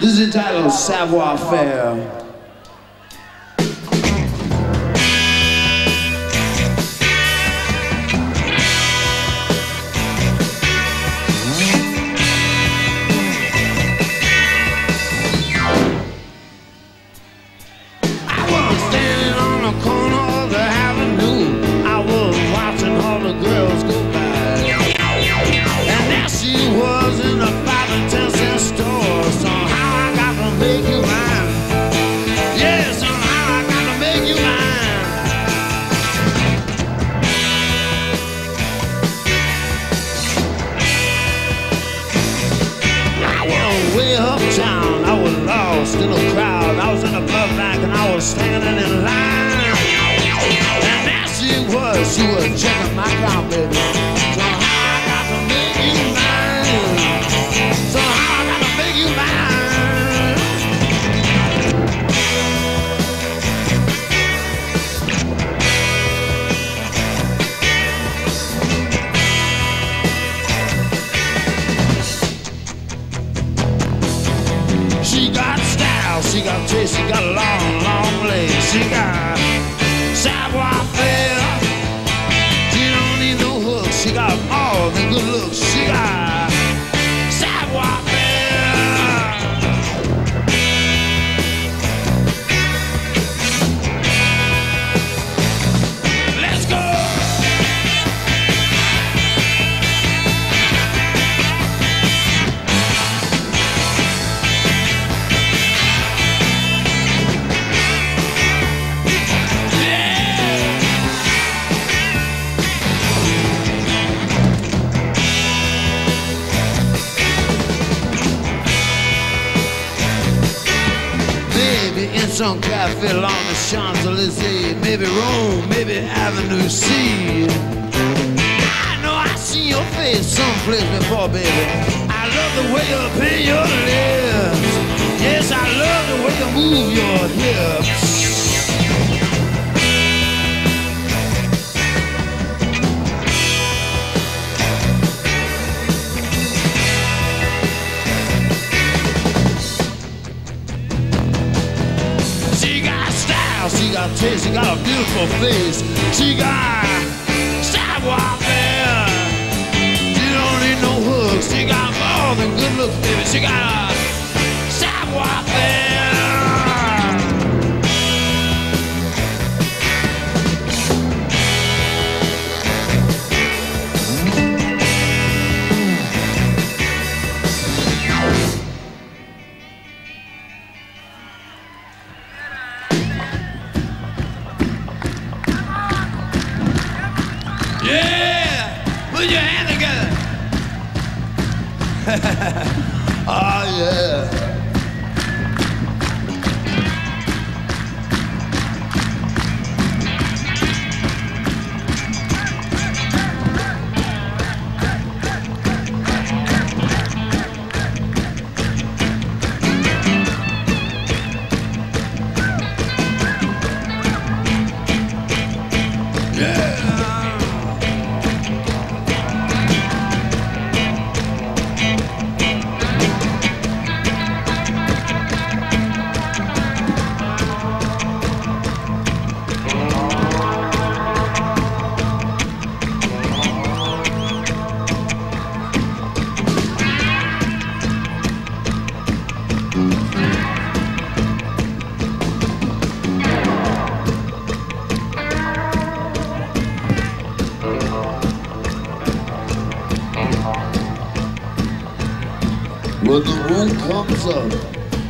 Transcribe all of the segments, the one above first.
This is entitled Savoir Faire.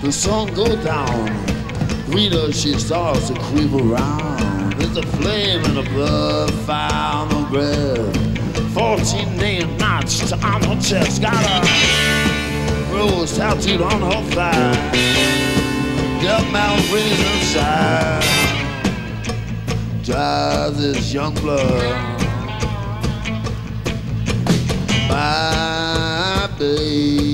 The sun go down, Rita, she starts to creep around. There's a flame in the blood, fire on the breath. Fourteen names notched on her chest, got a rose tattooed on her thigh. Death mouth breathes inside. Drives this young blood. My baby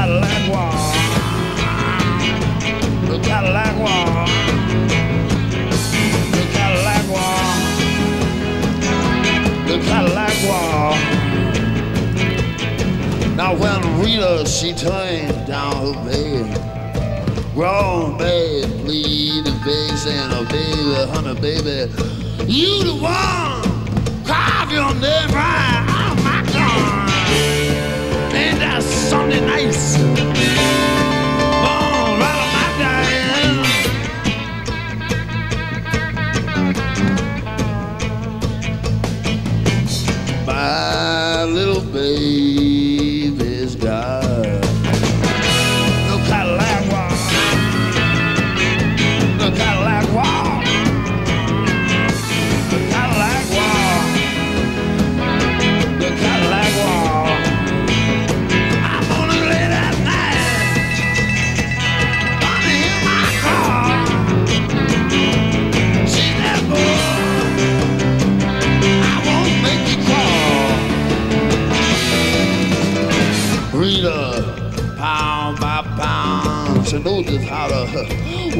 Cadillac walk. The Cadillac walk. The Cadillac walk. The Cadillac walk. Now when Rita, she turned down her bed, grown babe, pleading face, and a baby, honey, baby, you the one, carve your name right. Sunday nights.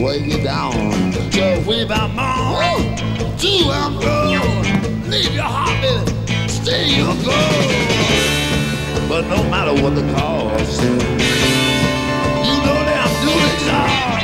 weigh you down. Just weave out more, do out more. Leave your heartbeat, stay your goal. But no matter what the cost, you know that I'm doing it all.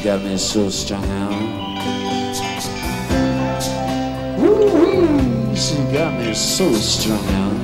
She got me so strung out. Woo-hoo, she got me so strung out.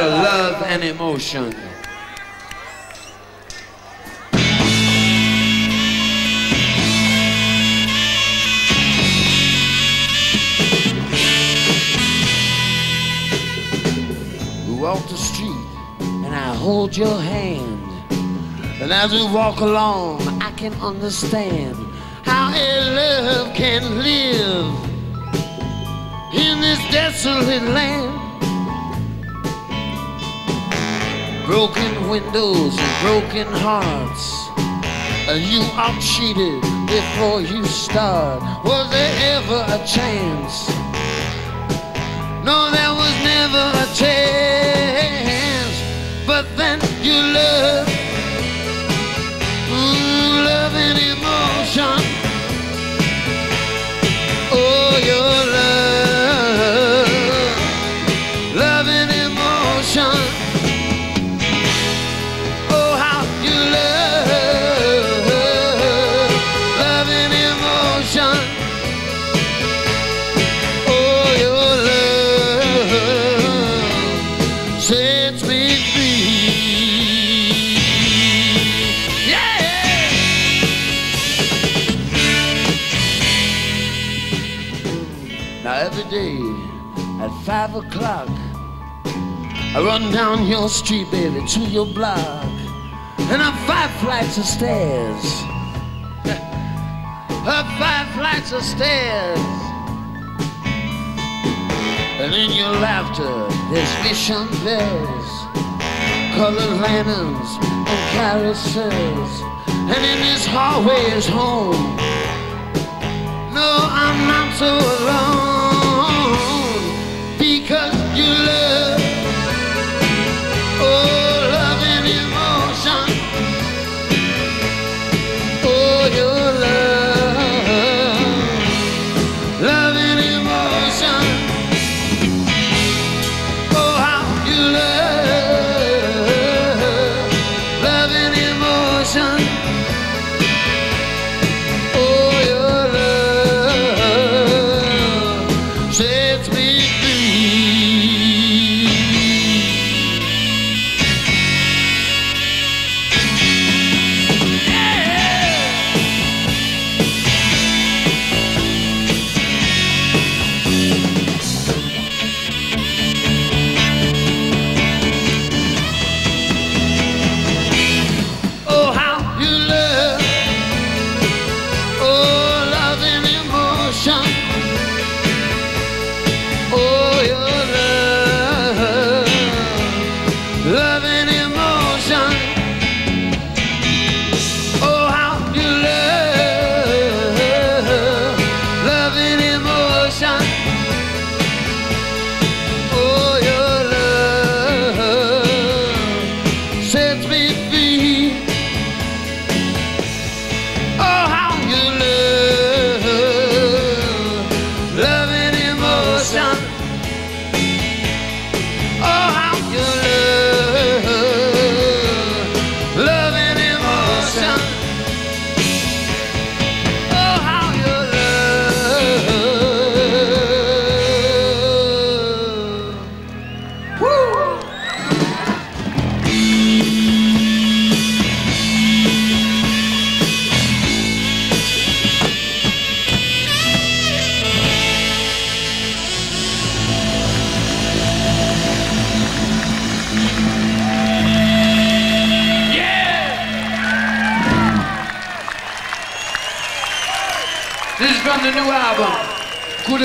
Is entitled Love and Emotion. We walk the street, and I hold your hand. and as we walk along, I can understand how a love can live in this desolate land. Broken windows and broken hearts. And you are cheated. Before you start, Was there ever a chance? No, there was never a chance. But then you love, mm, love and emotion. O'clock, I run down your street, baby, to your block, and up five flights of stairs. Up five flights of stairs. And in your laughter, there's mission bells, colored lanterns, and carousels. And in this hallway is home. No, I'm not so alone emotion.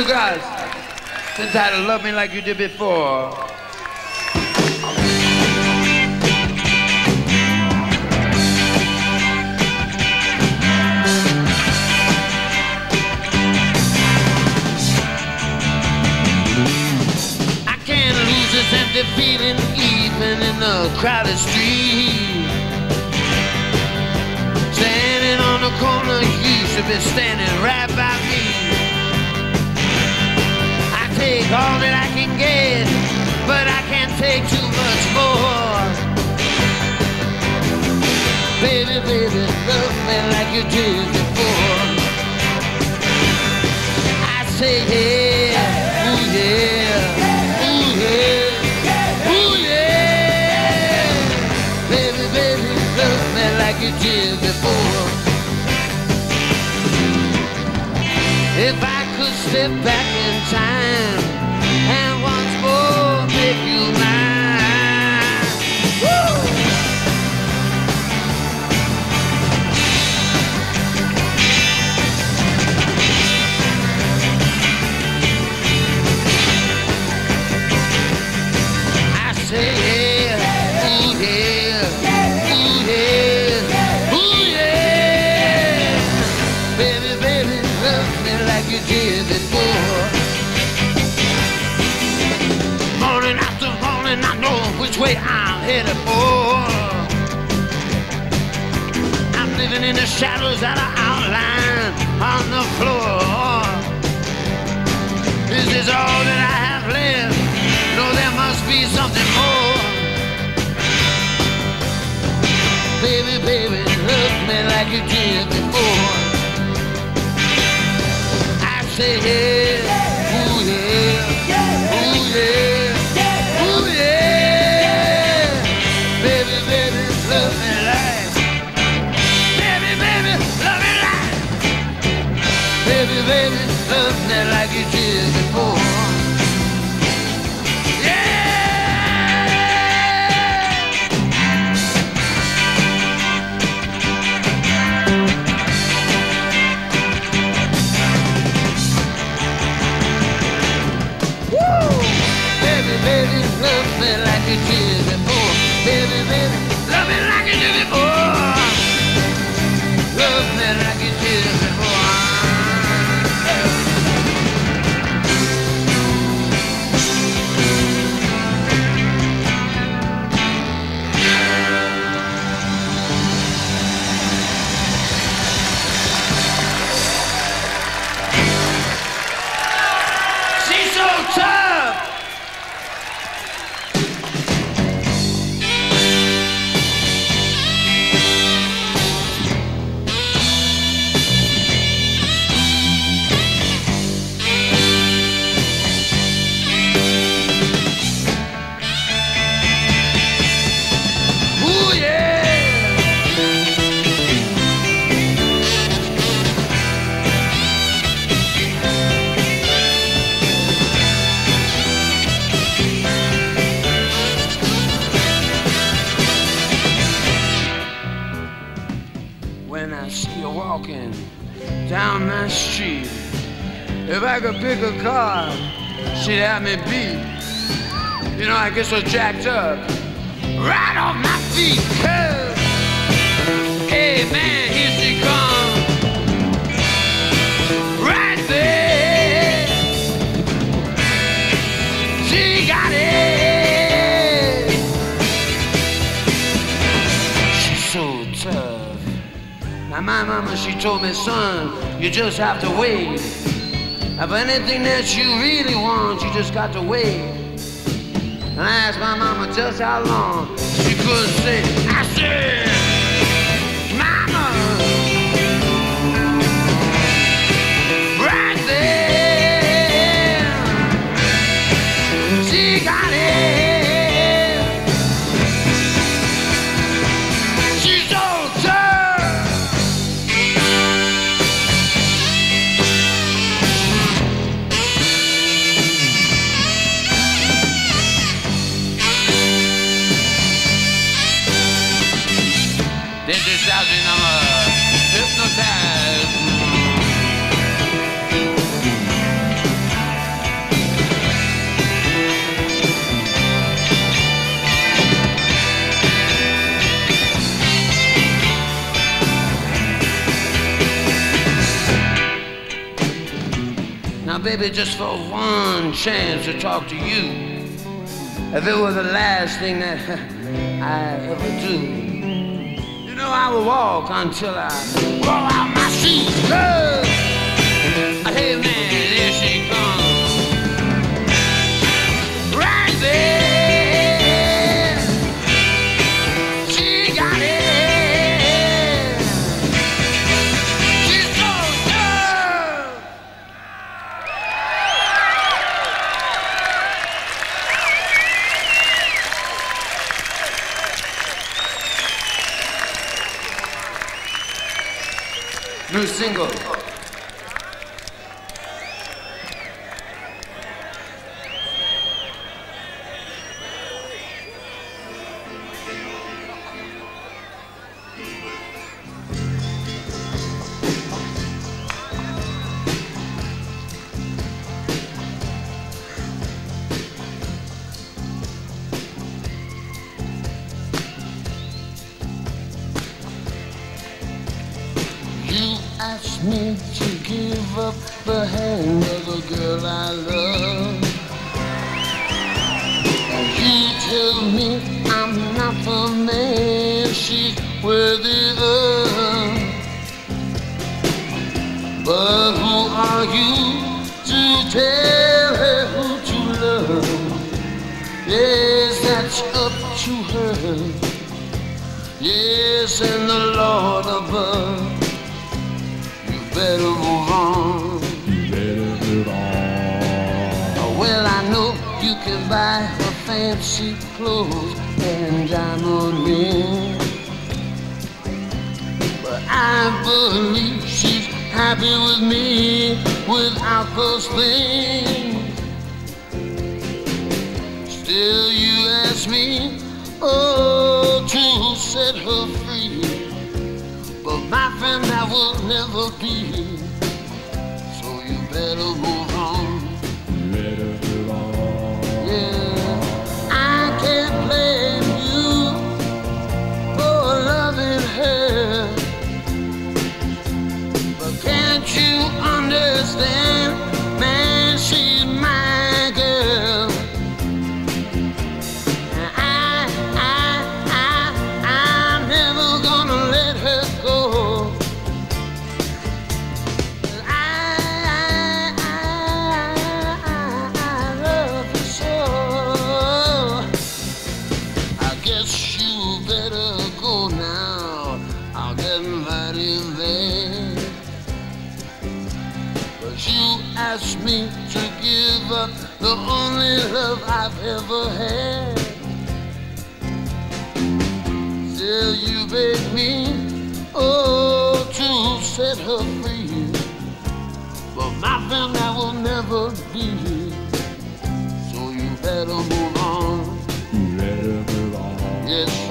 Coup de Grace. It's entitled Love Me Like You Did Before. I can't lose this empty feeling even in a crowded street. Standing on the corner, you should be standing right by take all that I can get, but I can't take too much more. Baby, baby, love me like you did before. I say yeah, ooh yeah, ooh yeah, ooh yeah. Baby, baby, love me like you did before. If I could step back which way I'm headed for. I'm living in the shadows that are outlined on the floor. This is all that I have left. No, there must be something more. Baby, baby, love me like you did before. I say yeah, ooh yeah, ooh yeah, Baby, baby, love me like you did before. Have me beat. You know, I get so jacked up, right off my feet. Cause, hey man, here she comes. Right there. She got it. She's so tough. Now my mama, she told me, son, you just have to wait. If anything that you really want, you just got to wait. And I asked my mama just how long. She couldn't say. I said, baby, just for one chance to talk to you, if it were the last thing that I ever do, you know, I will walk until I roll out my shoes. Hey man, there she comes. Right there. Single. To her. Yes, and the Lord above You better move on. You better move on. Oh, well, I know you can buy her fancy clothes and diamond rings. But I believe she's happy with me without those things. Still, you ask me, oh, to set her free. But my friend, that will never be. So you better move on. Better move on. Yeah, I can't blame you for loving her. But can't you understand, the only love I've ever had. Still, you beg me, oh, to set her free. But my friend, that will never be. So you better move on. You better move on. Yes,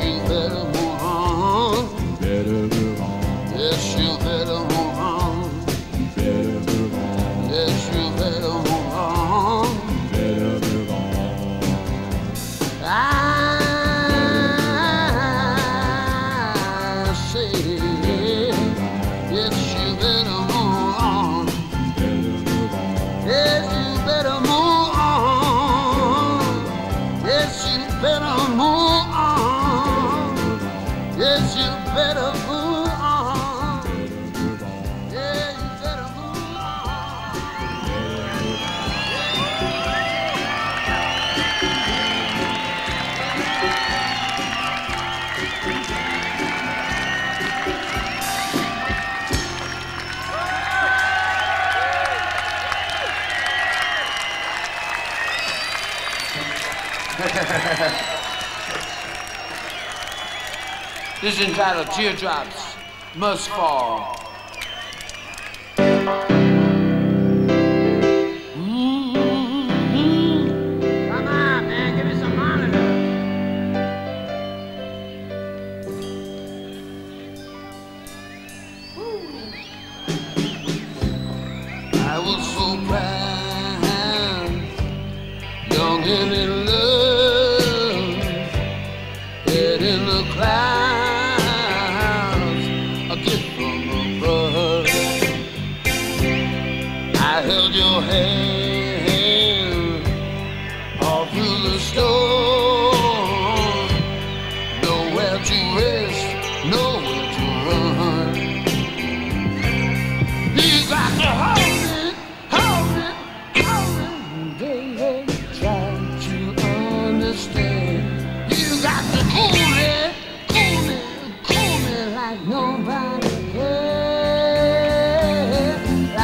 This is entitled Teardrops Must Fall.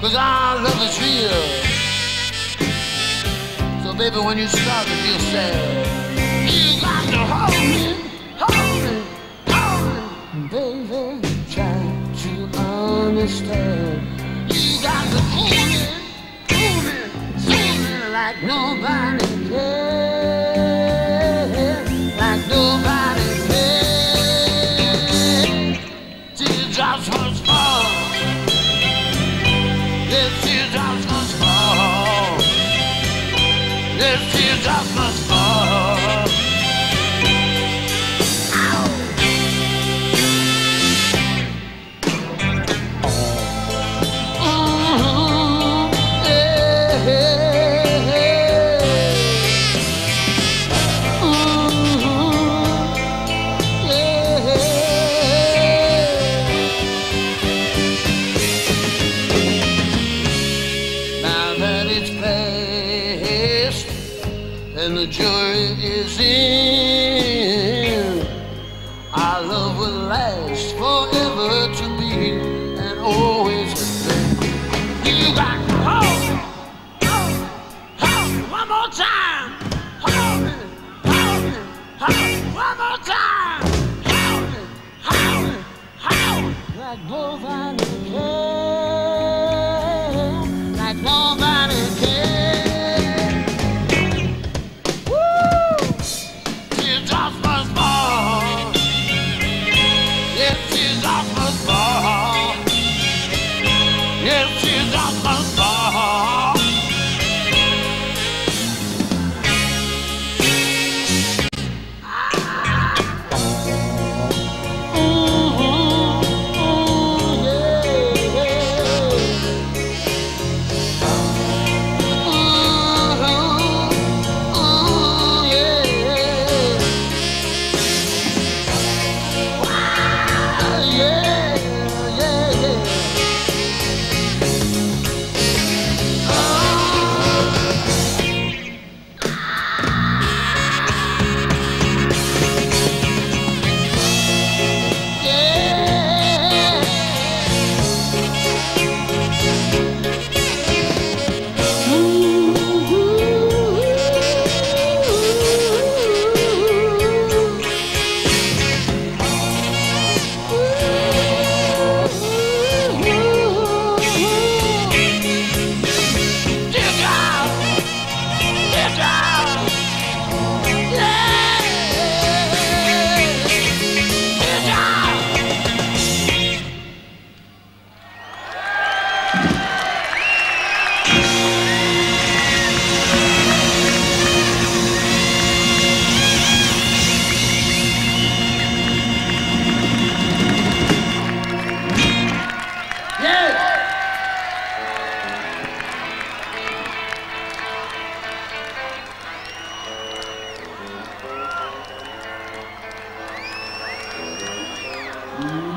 Cause I love the real, So baby, when you start to feel sad, you got to hold me, hold me, hold me. Baby, try to understand. You got to hold me, hold me, hold me like nobody cares, like nobody government. She's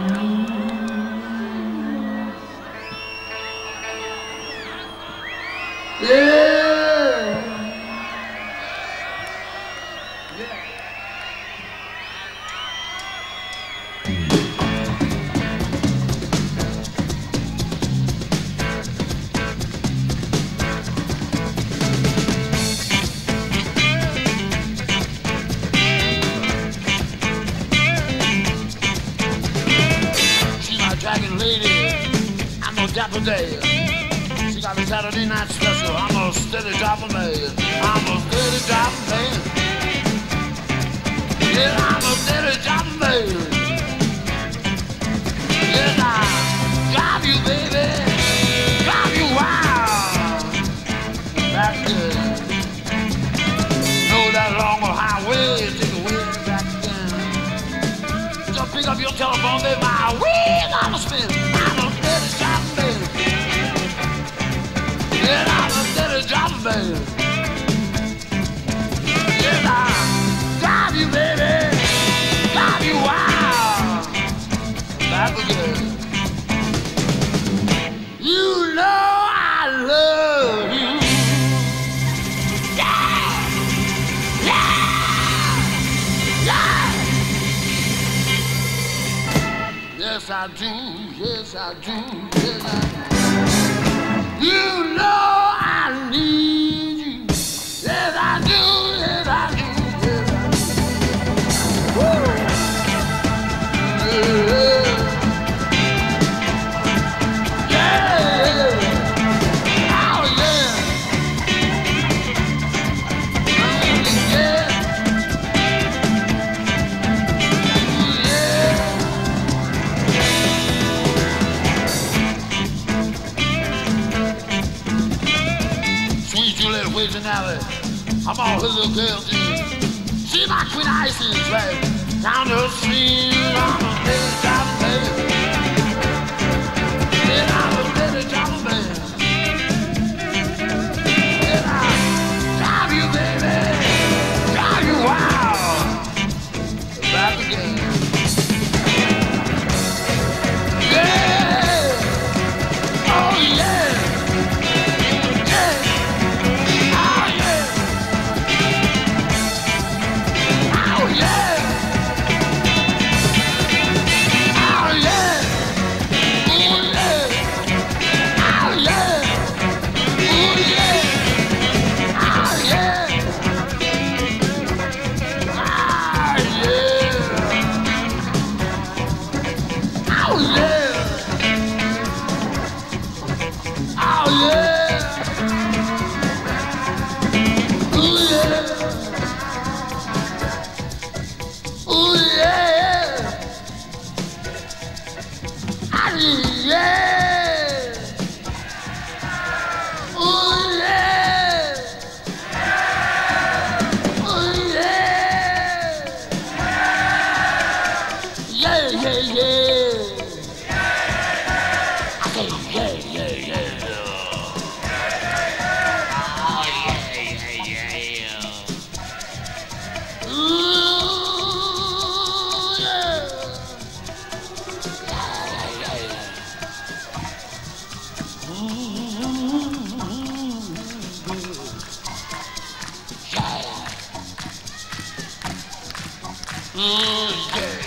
Yeah,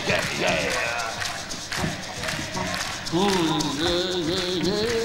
yeah, yeah. Ooh, yeah, yeah, yeah.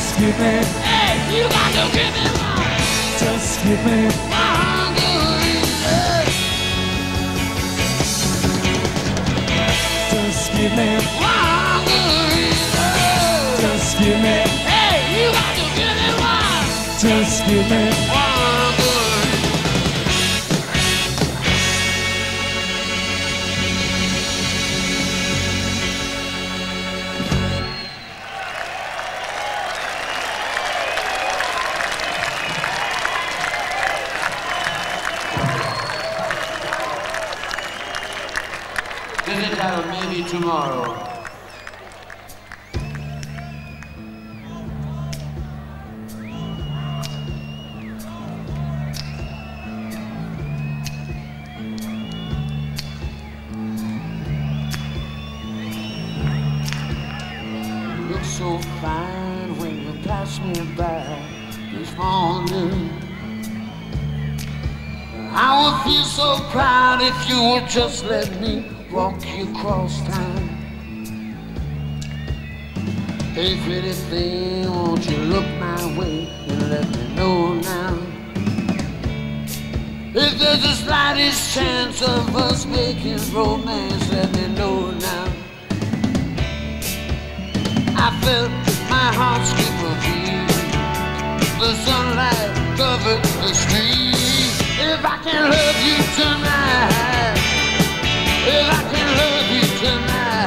Just give me. Hey, you got to give me more. Just give me. Just give me. Hey. You got to give me. Just give me. You look so fine when you pass me by this morning. I would feel so proud if you would just let me walk you cross town. Hey, pretty thing, won't you look my way and let me know now? If there's the slightest chance of us making romance, let me know now. I felt my heart skip a beat. The sunlight covered the street. If I can love you tonight, if I can love you tonight.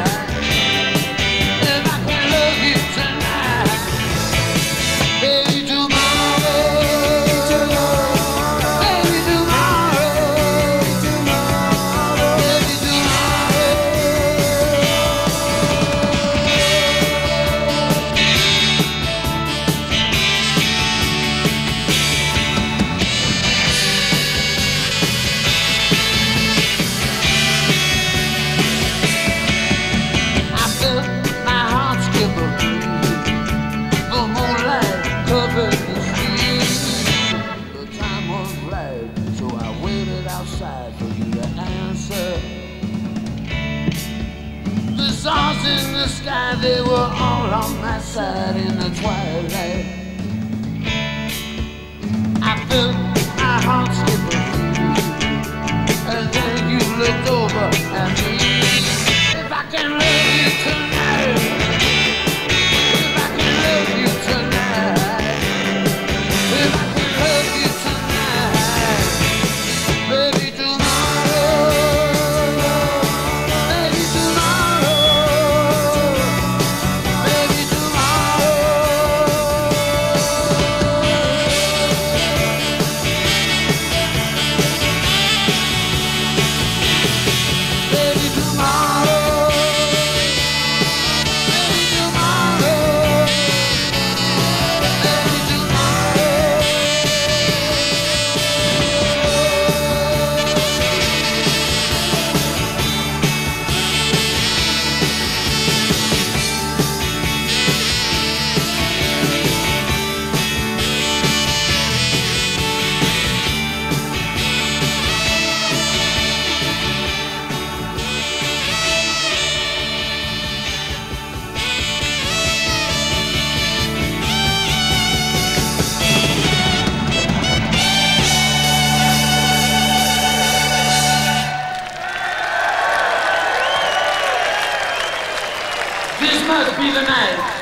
side to be the man.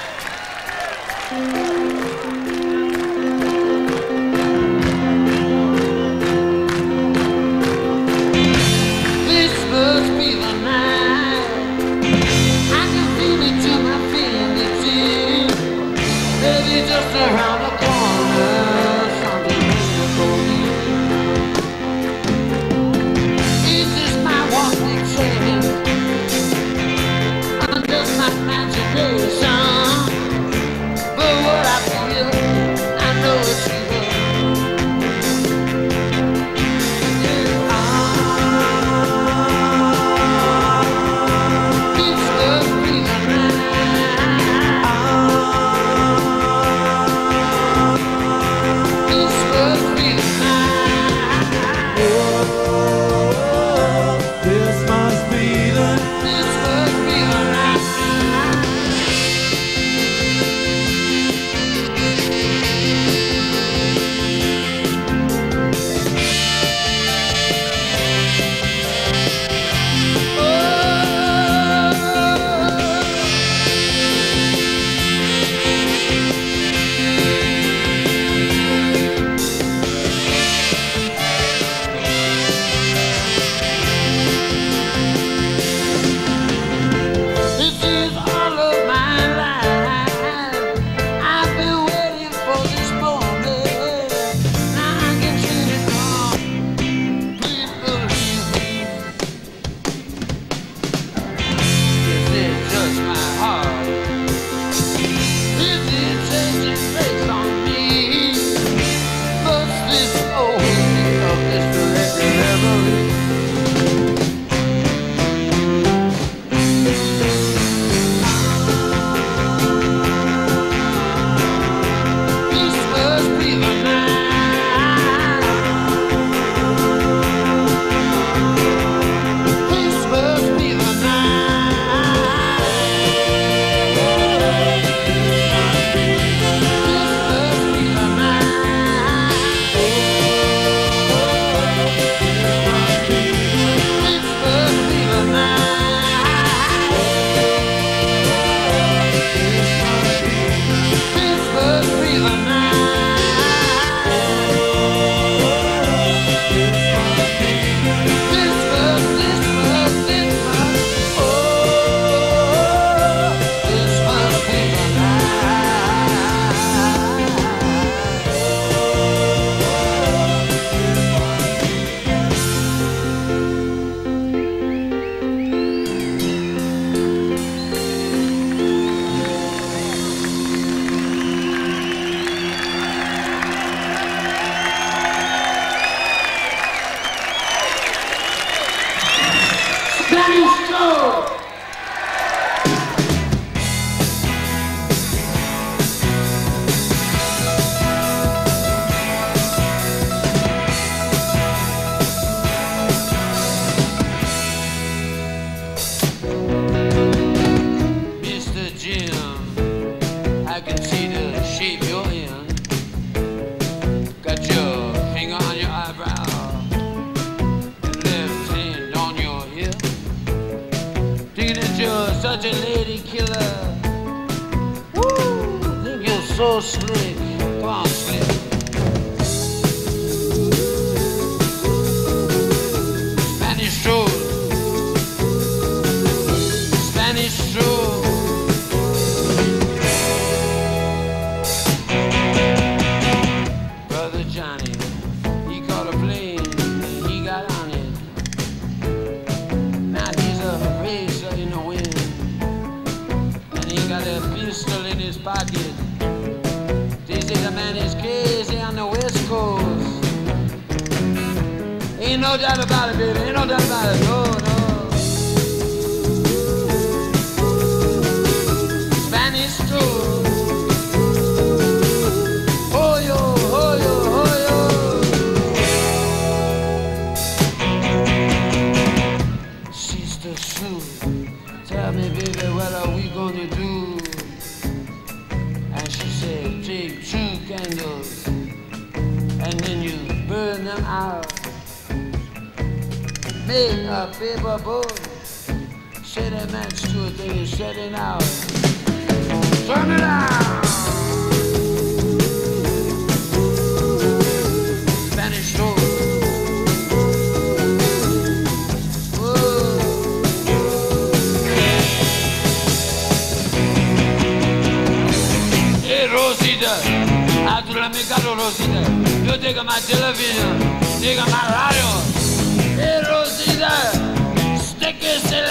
Glass. no doubt about it, baby. Ain't no doubt about it. No. paper to a day, seven. Turn it out! Spanish soul. Hey, Rosita, a tu Rosita, You take my television, take my radio. de que se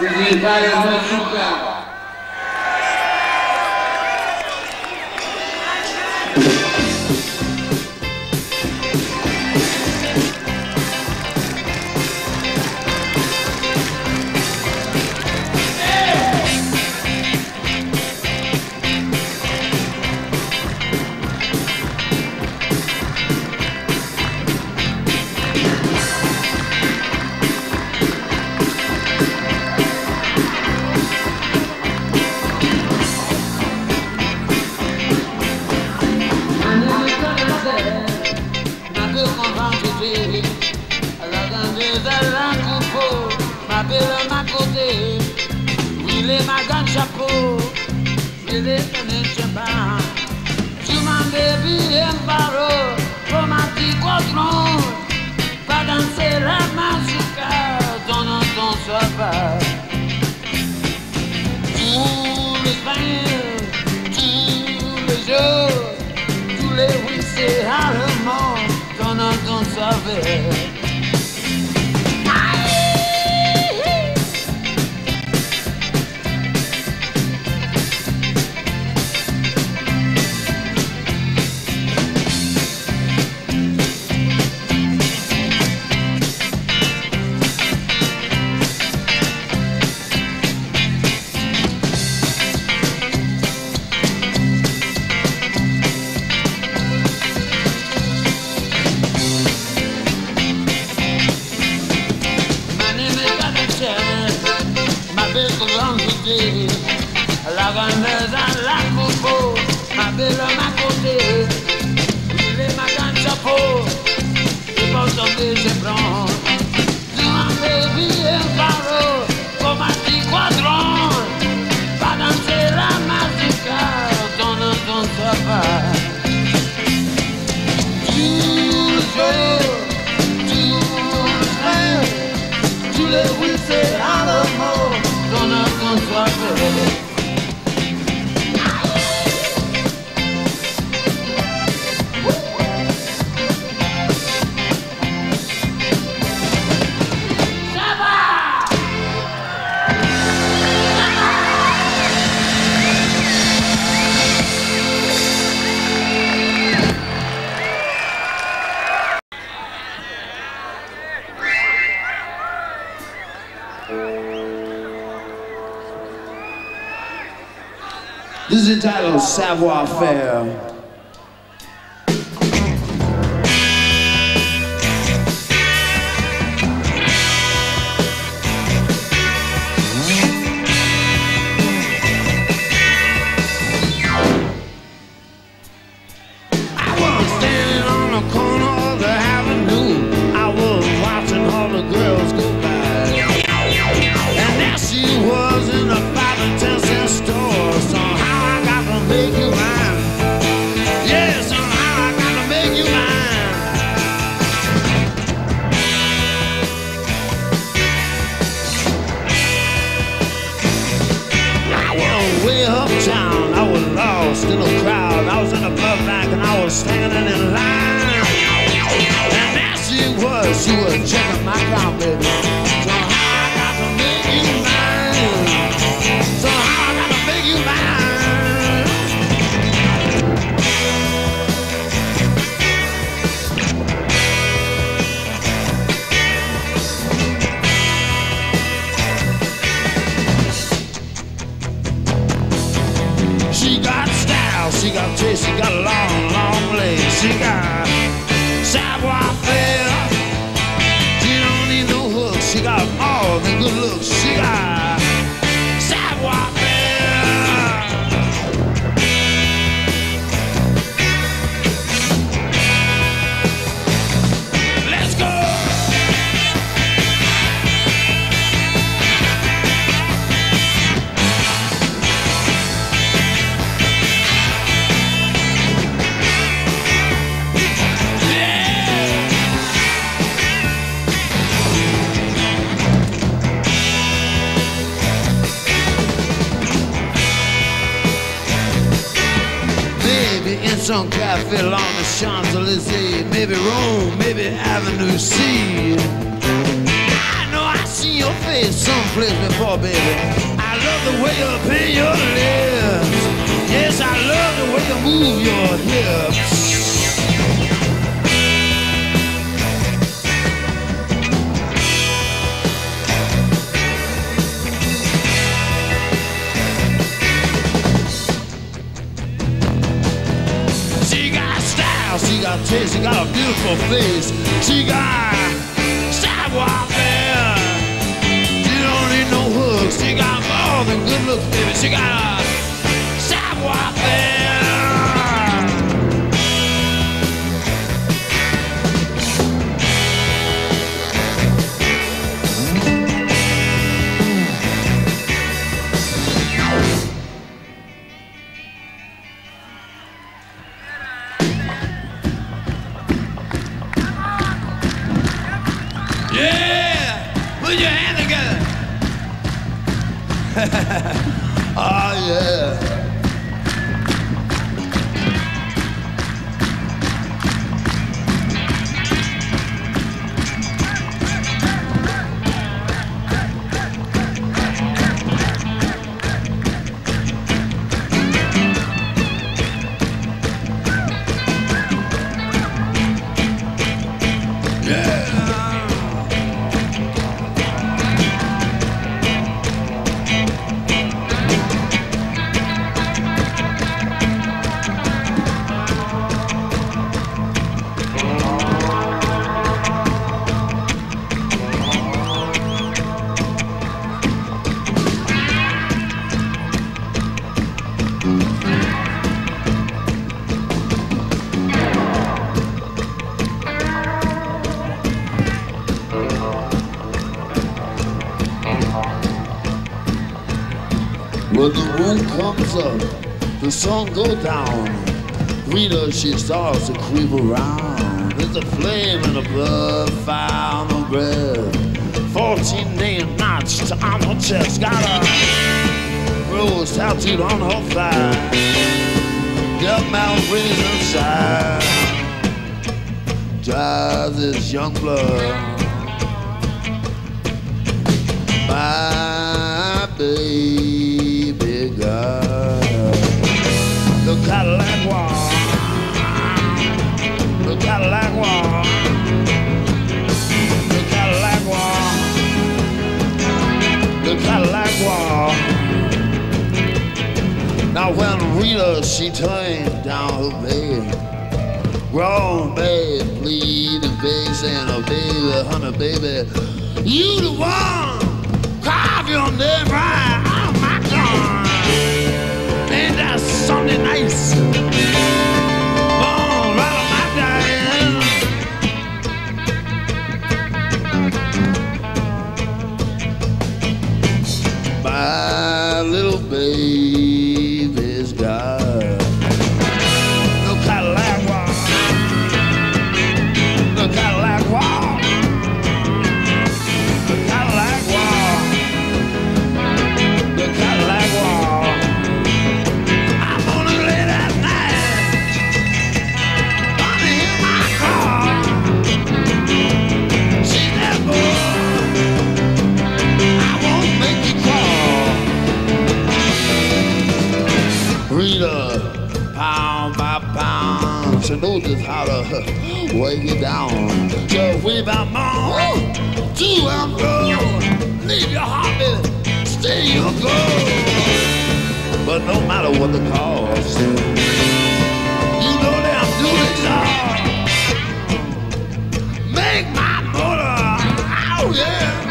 This is Valley entitled comes up, the sun go down. Rita, she starts to creep around. There's a flame in the blood, fire on the breath. Fourteen nail knots on her chest. Got a rose tattooed on her thigh. Death mouth rings inside. Drives this young blood. Now when Rita she turned down her bed, grown babe pleading big saying, "Oh baby, honey, baby, you the one." Carve your name right out my gun. Ain't that something nice? On my little baby's knows just how to weigh you down. Just way by mom, to and fro, leave your baby, stay your goal. But no matter what the cost, you know that I'm job. Make my motor, oh yeah.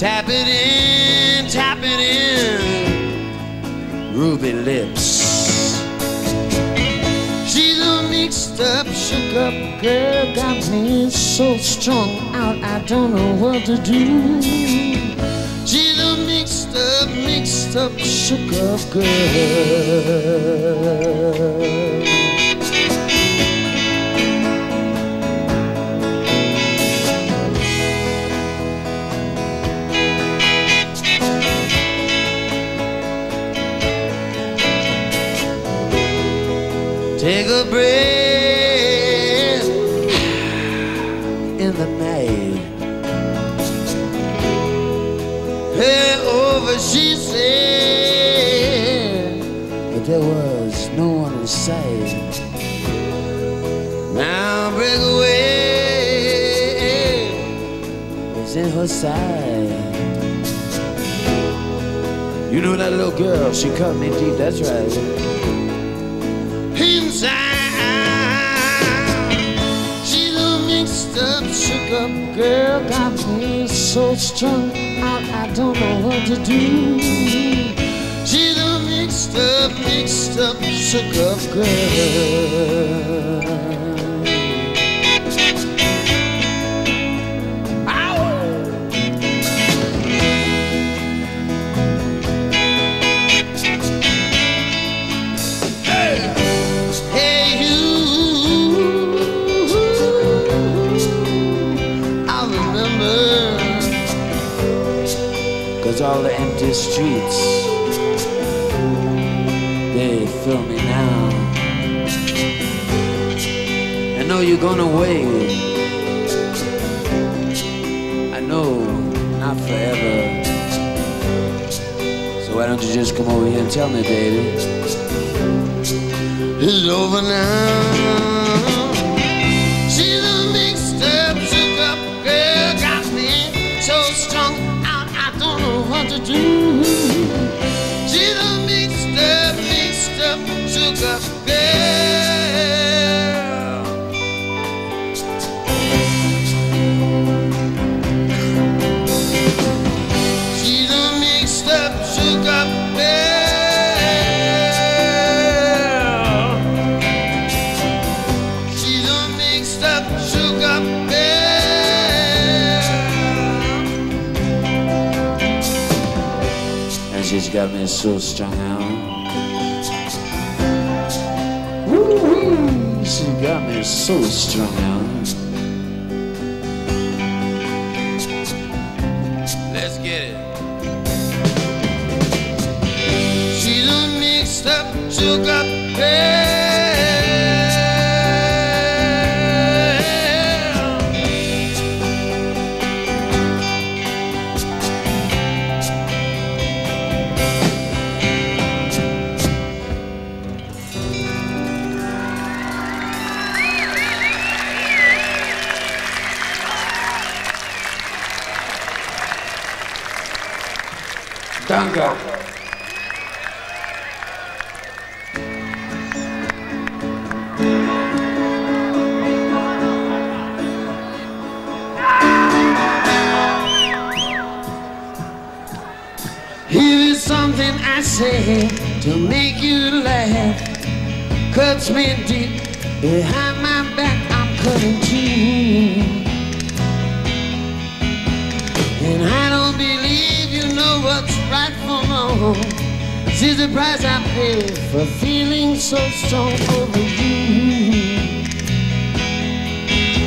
Tap it in, tap it in, ruby lips. She's a mixed up, shook up girl, got me so strung out, I don't know what to do. She's a mixed up, mixed up, shook up girl. Her side. You know that little girl, she cut me deep, that's right inside. She's a mixed up, shook up girl, got me so strung out, I don't know what to do. She's a mixed up, mixed up, shook up girl. All the empty streets, they fill me now. I know you're gonna wait. I know, not forever. So why don't you just come over here and tell me, baby? It's over now. She's got me so strung out. Woo-wee. She got me so strung out. Let's get it. She's a mixed up, shook up behind my back. I'm cutting too. And I don't believe you know what's right from wrong. This is the price I pay for feeling so strong over you.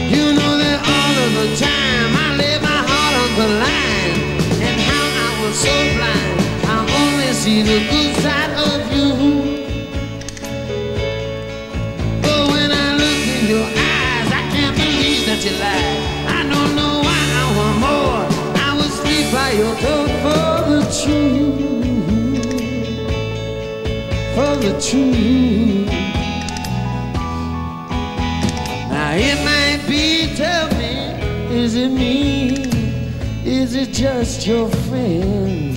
You know that all of the time I lay my heart on the line. And how I was so blind, I only see the good side of you. I don't know why I want more. I sleep by your door for the truth. For the truth. Now it might be, tell me, is it me? Is it just your friends?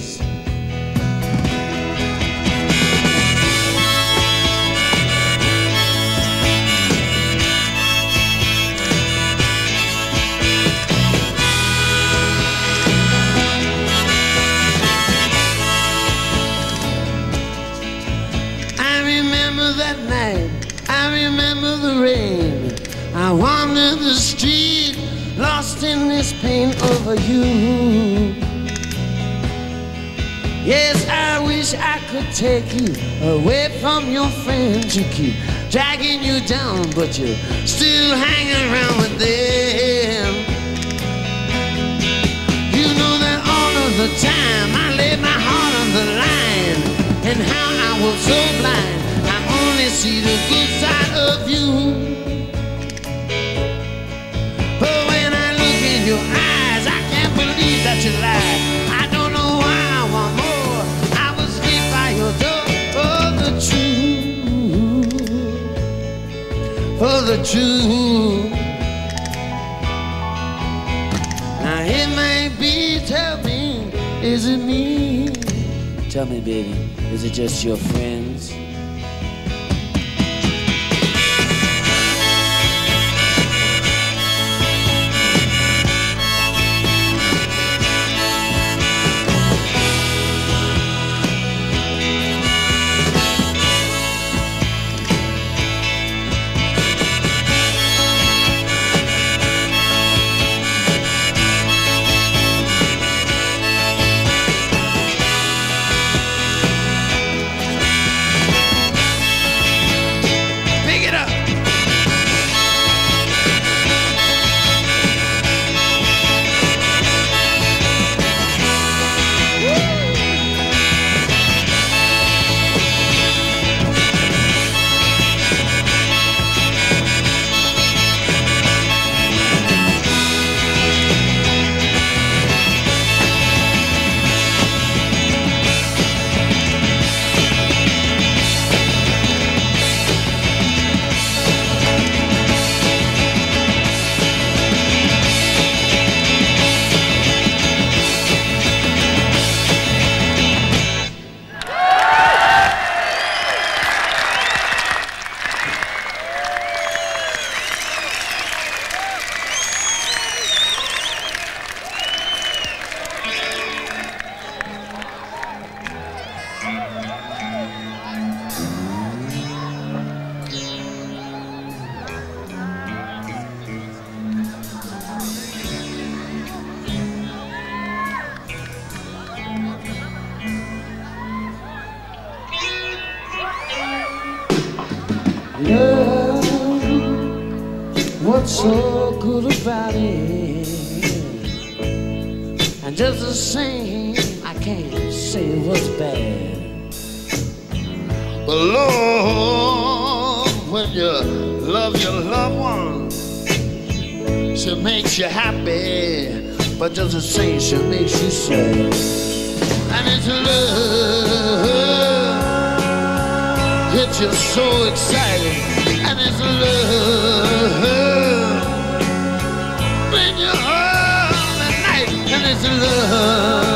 Pain over you. Yes, I wish I could take you away from your friends. You keep dragging you down, but you're still hanging around with them. You know that all of the time I lay my heart on the line, and how I was so blind. I only see the good side of you. Your eyes, I can't believe that you lied. I don't know why I want more. I was sleep by your door for the truth, for the truth. Now it may be, tell me, is it me? Tell me, baby, is it just your friends? Love, what's so good about it? And just the same, I can't say what's bad. But Lord, when you love your loved one, she makes you happy, but just the same, she makes you sad. And it's love, you so excited, and it's love, bring you home at night, and it's love.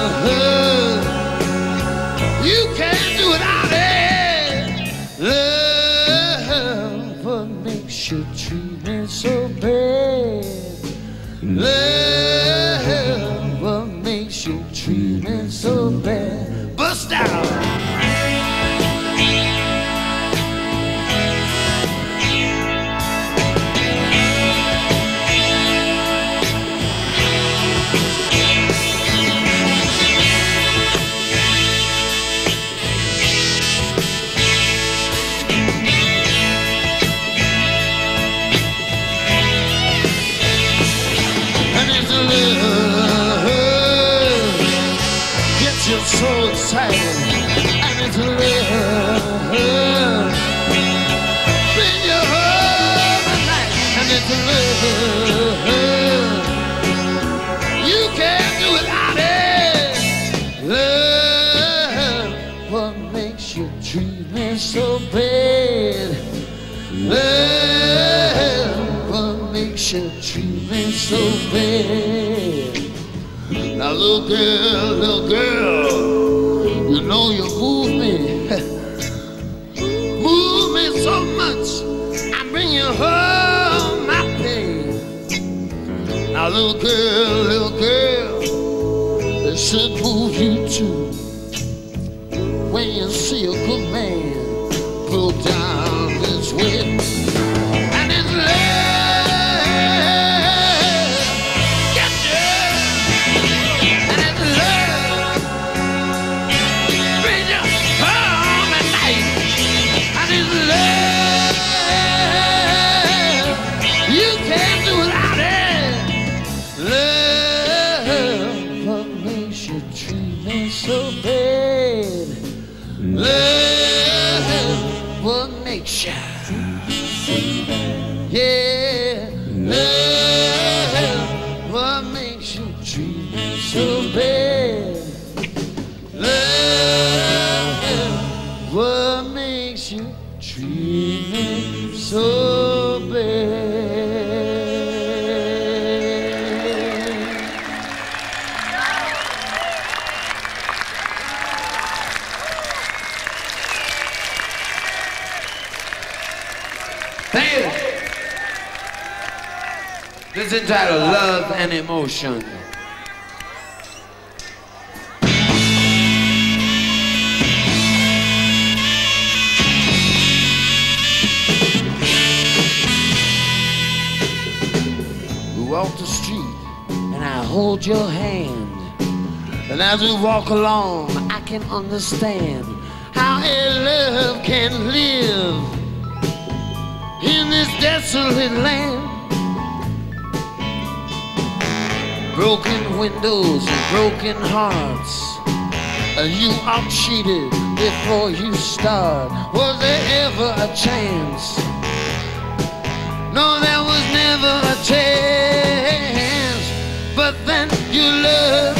little girl. can understand how a love can live in this desolate land. Broken windows and broken hearts. Uh, you are cheated before you start. Was there ever a chance? No, there was never a chance. But then you love.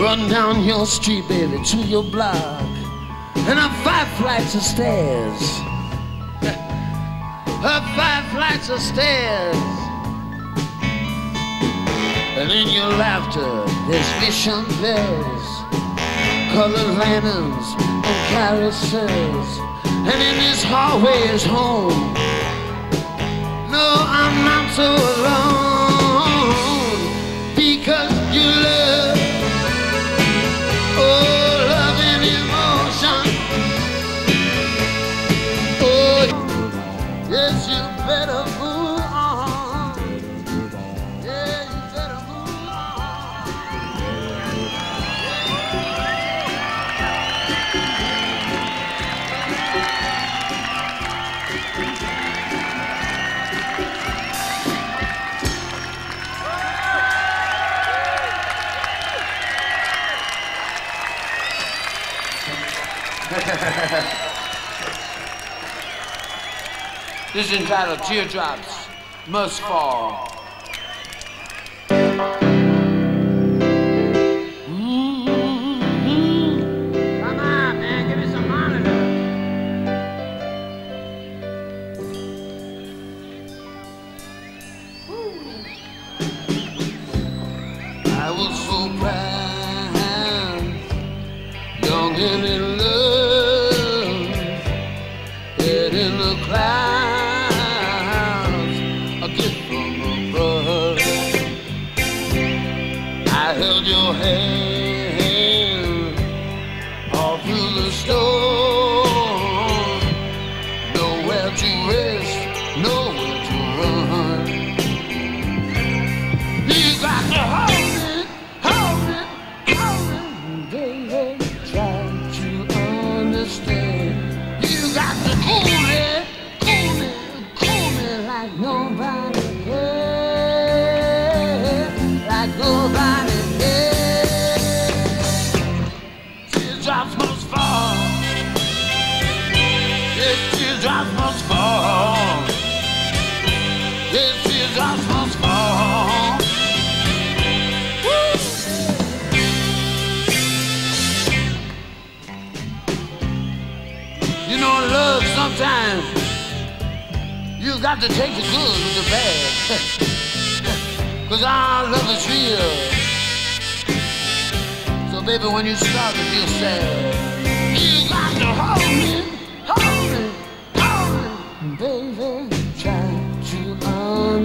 Run down your street, baby, to your block, and up five flights of stairs. up five flights of stairs. And in your laughter, there's vision bells, colored lanterns, and carousels. And in this hallway is home. No, I'm not so alone. This is entitled Teardrops Must Fall.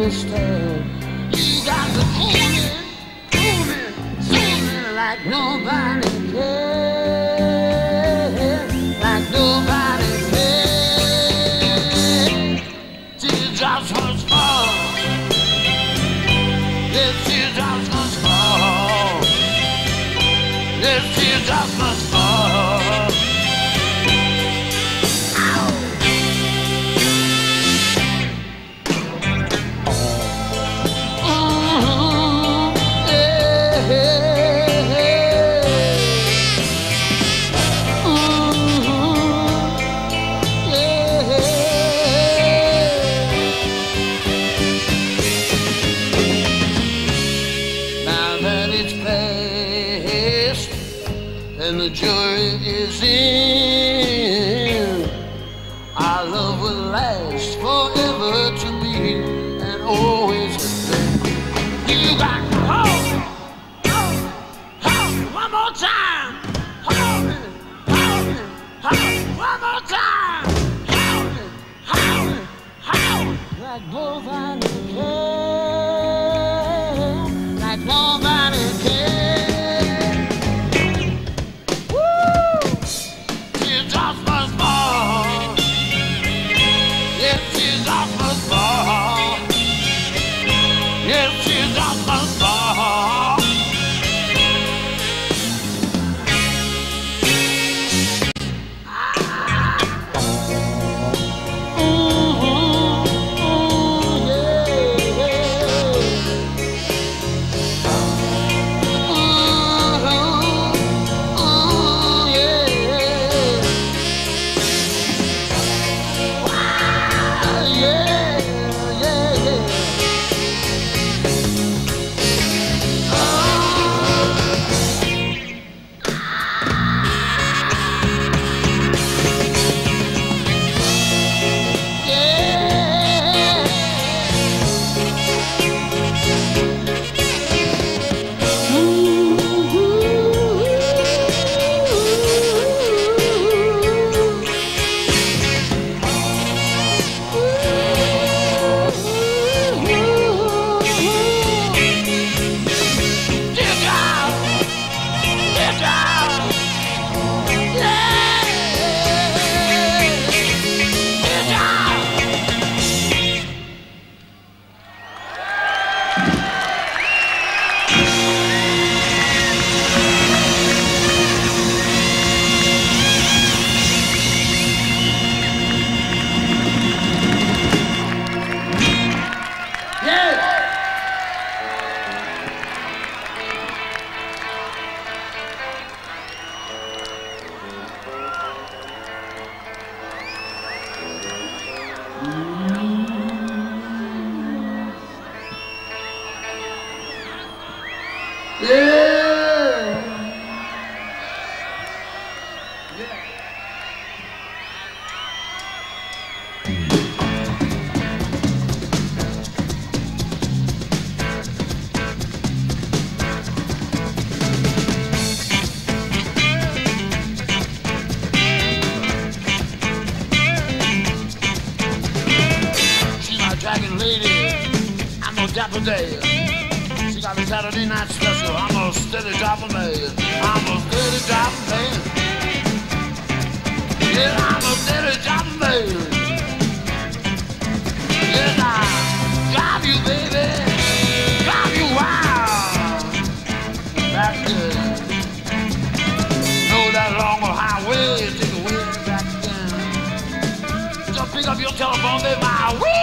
Understand. You got me, cool me, me like nobody I'm a Baby. Yes, I drive you, baby. Drive you wild. That long highway, take way back down. Just pick up your telephone, baby.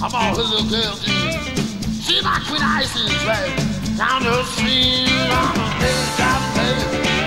I'm all his little girl do. She like with ices, baby. Down the street, I'm a big baby.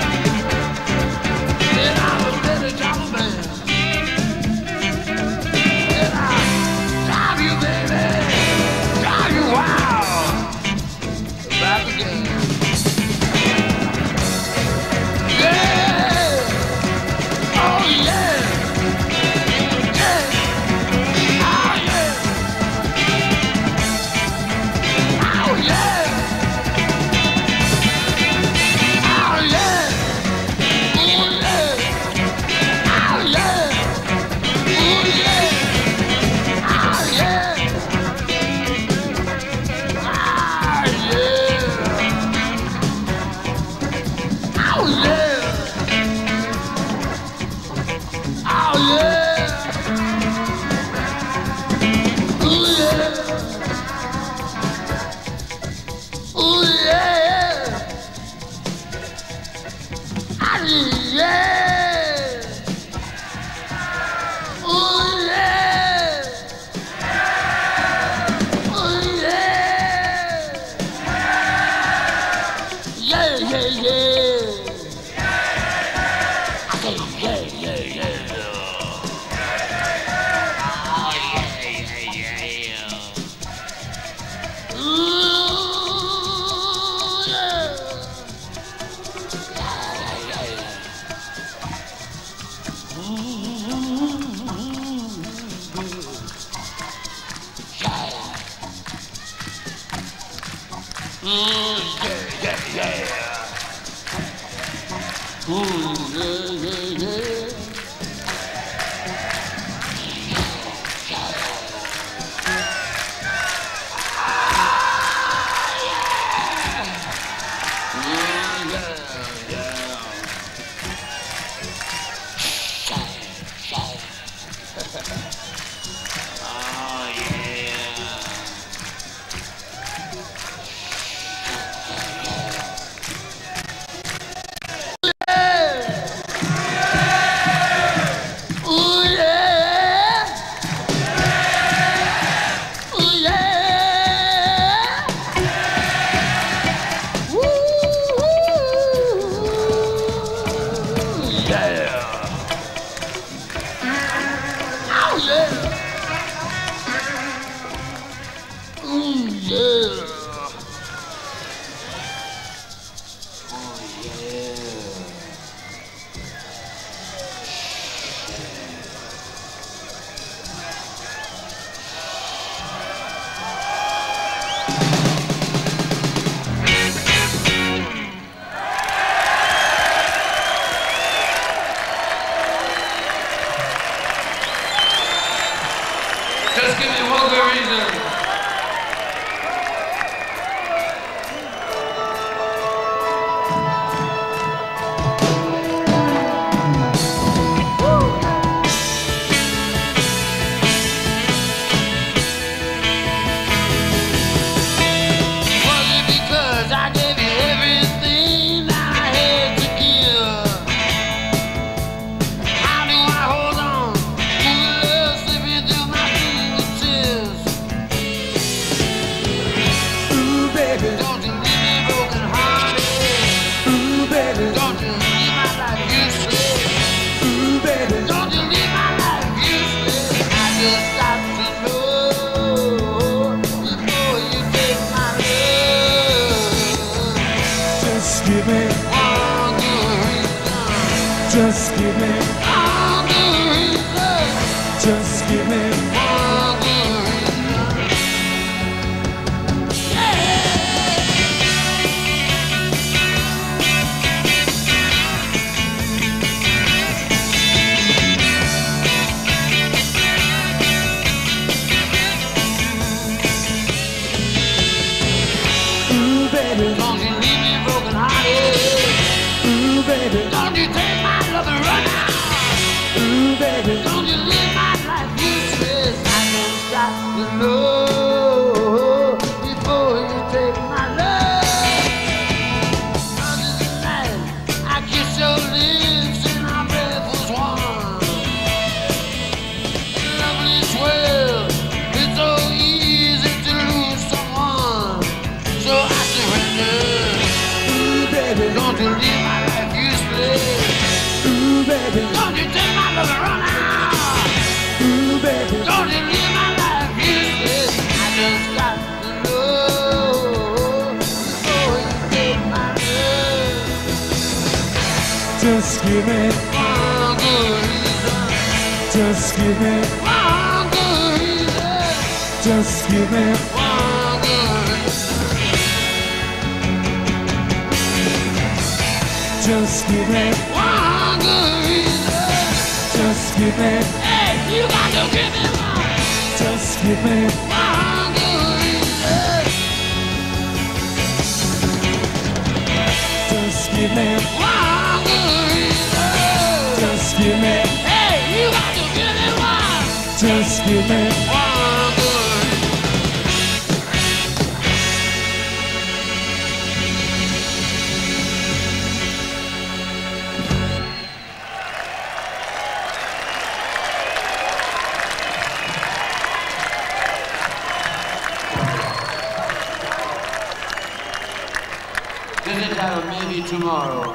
tomorrow.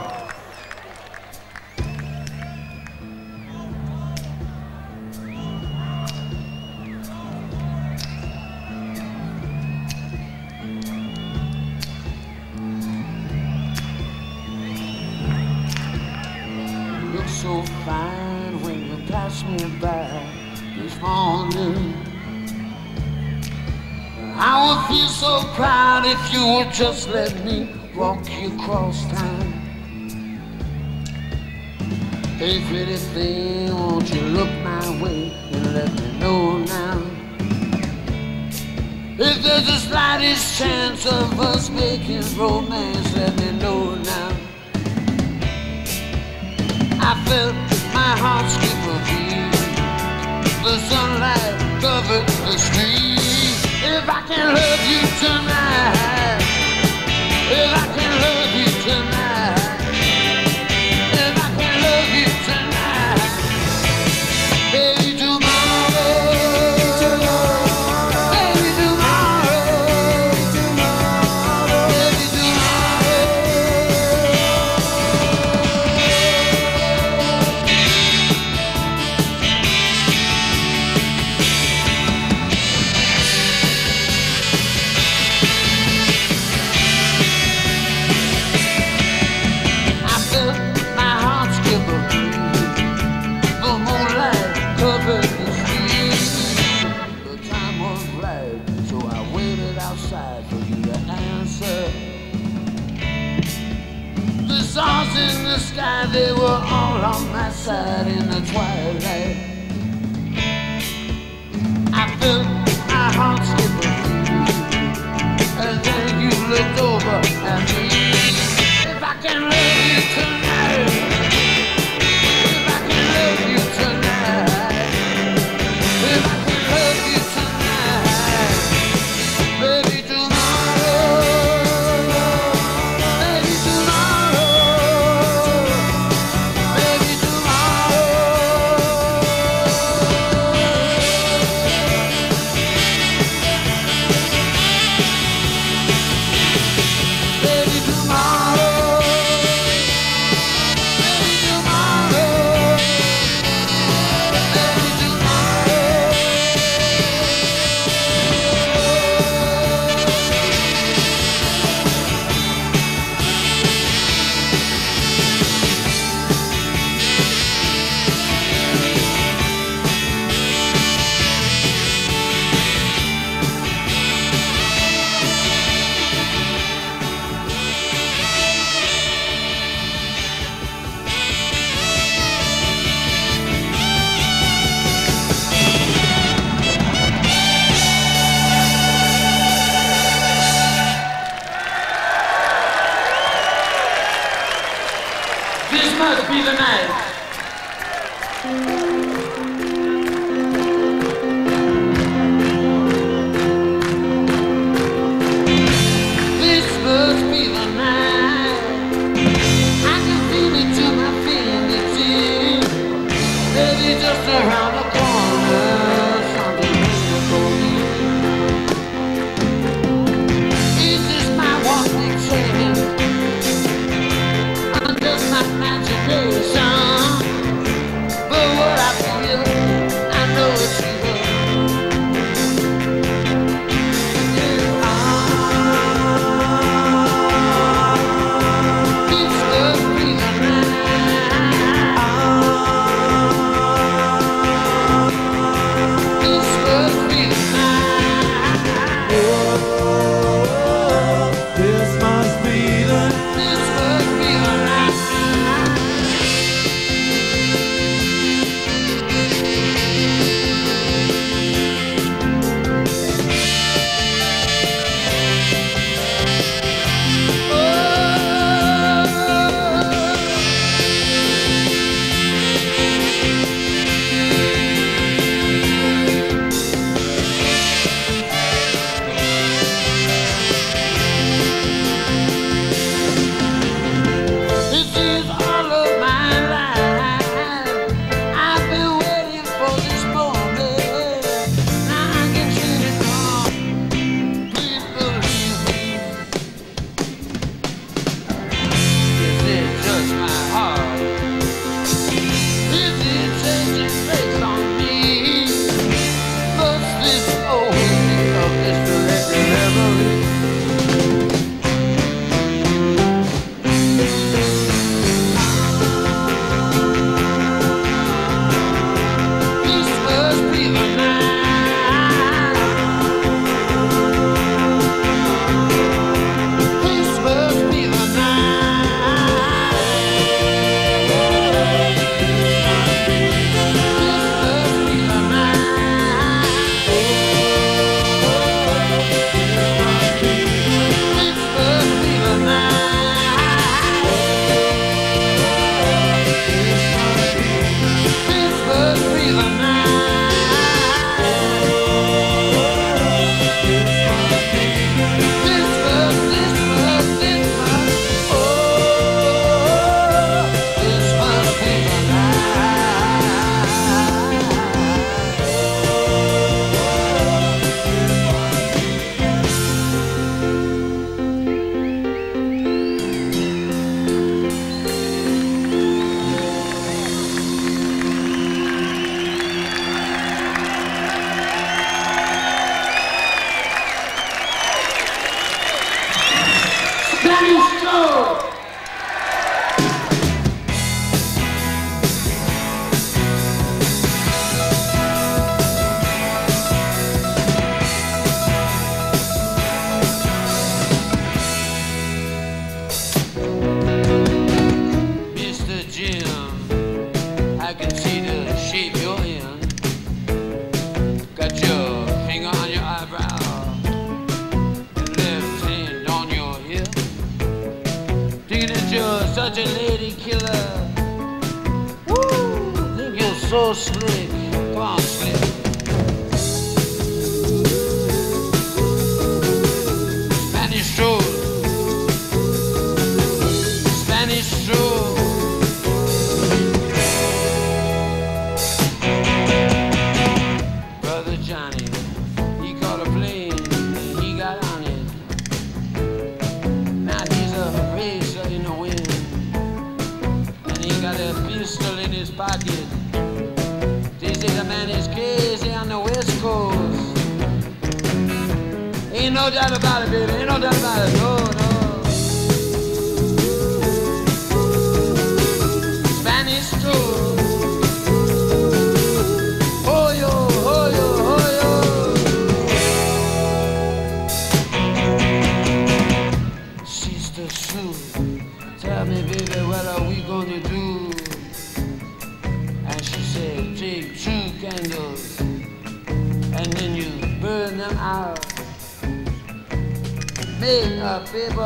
You look so fine when you pass me by this morning. I would feel so proud if you would just let me walking across town. Hey, pretty thing, won't you look my way and let me know now? If there's the slightest chance of us making romance, let me know now. I felt my heart skip a beat. The sunlight covered the street. If I can love you tonight. If I can love you tonight. side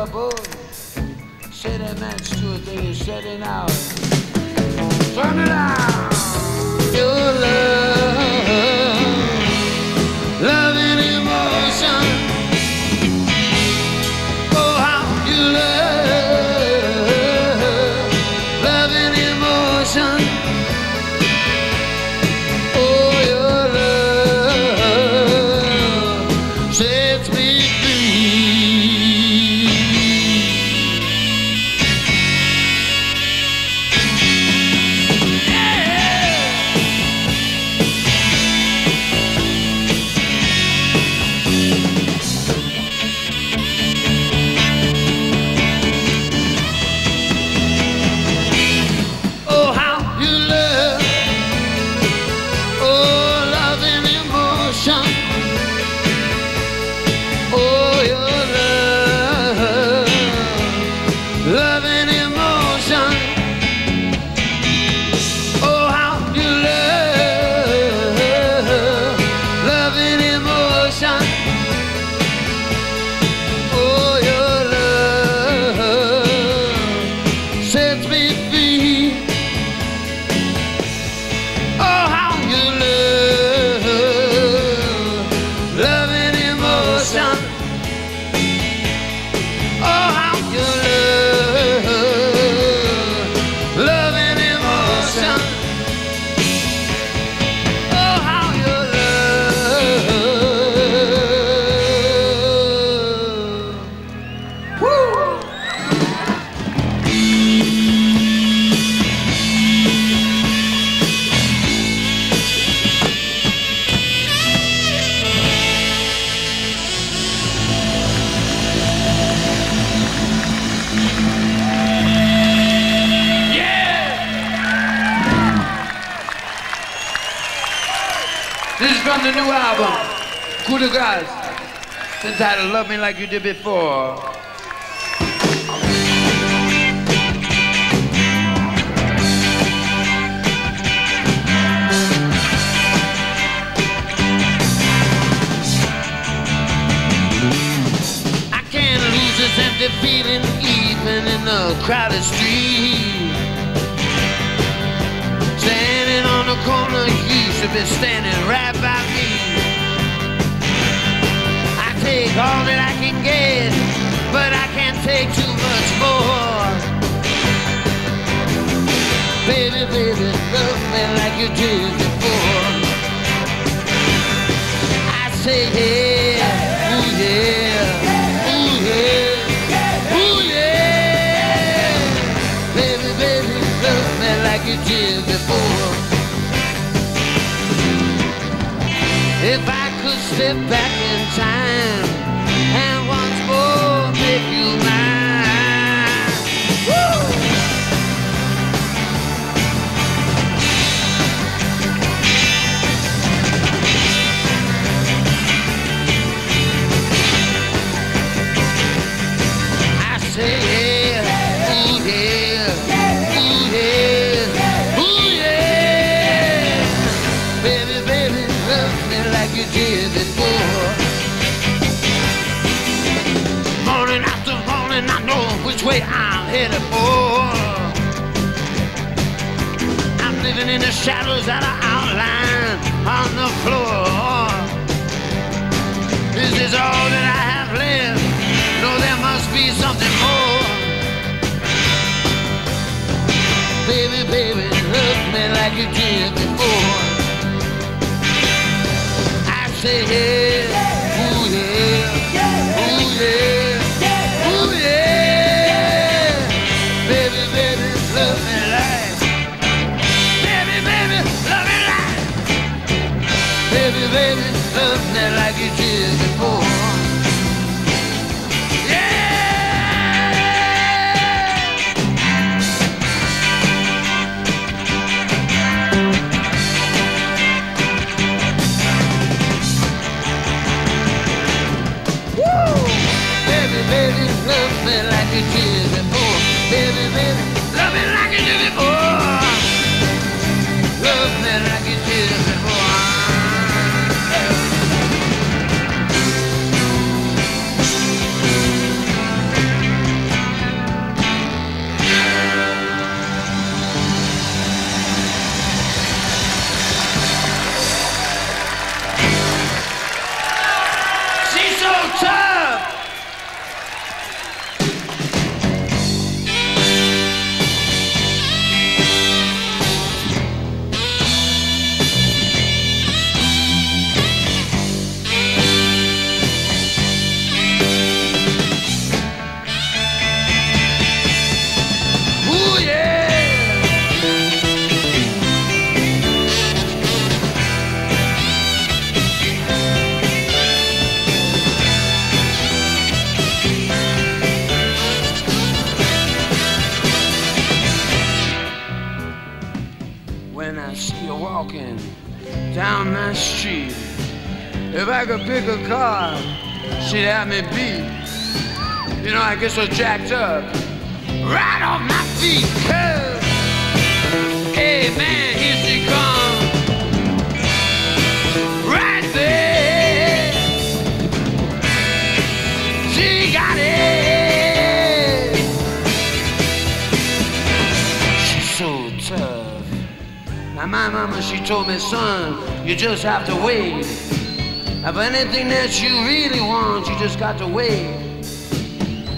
a boy. Set a man's to thing they set an. did before. anymore. I'm living in the shadows that are outlined on the floor. This is all that I have left. No, there must be something more. Baby, baby, love me like you did before. I say yeah, ooh yeah, ooh yeah. lady, love I get so jacked up. Right on my feet, cuz. Hey man, here she comes. Right there. She got it. She's so tough. Now my mama, she told me, son, you just have to wait. Have anything that you really want, you just got to wait.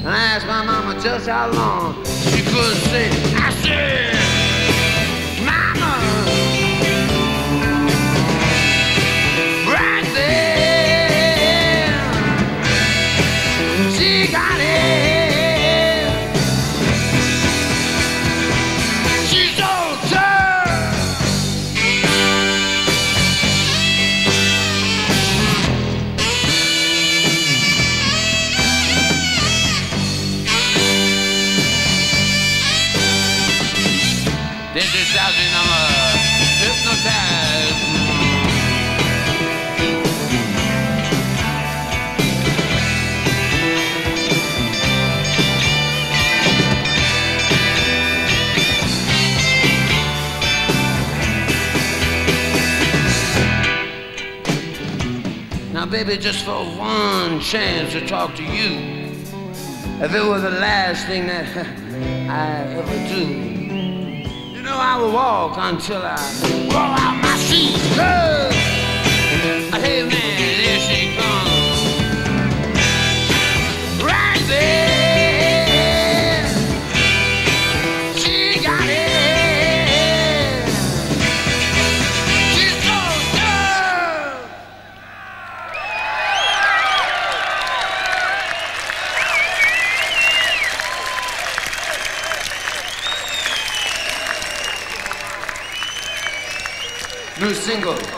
I asked my mama just how long. She couldn't say, I said. Now, baby, just for one chance to talk to you, if it were the last thing that I ever do, you know I would walk until I roll out my shoes. Hey, man, there she comes. single.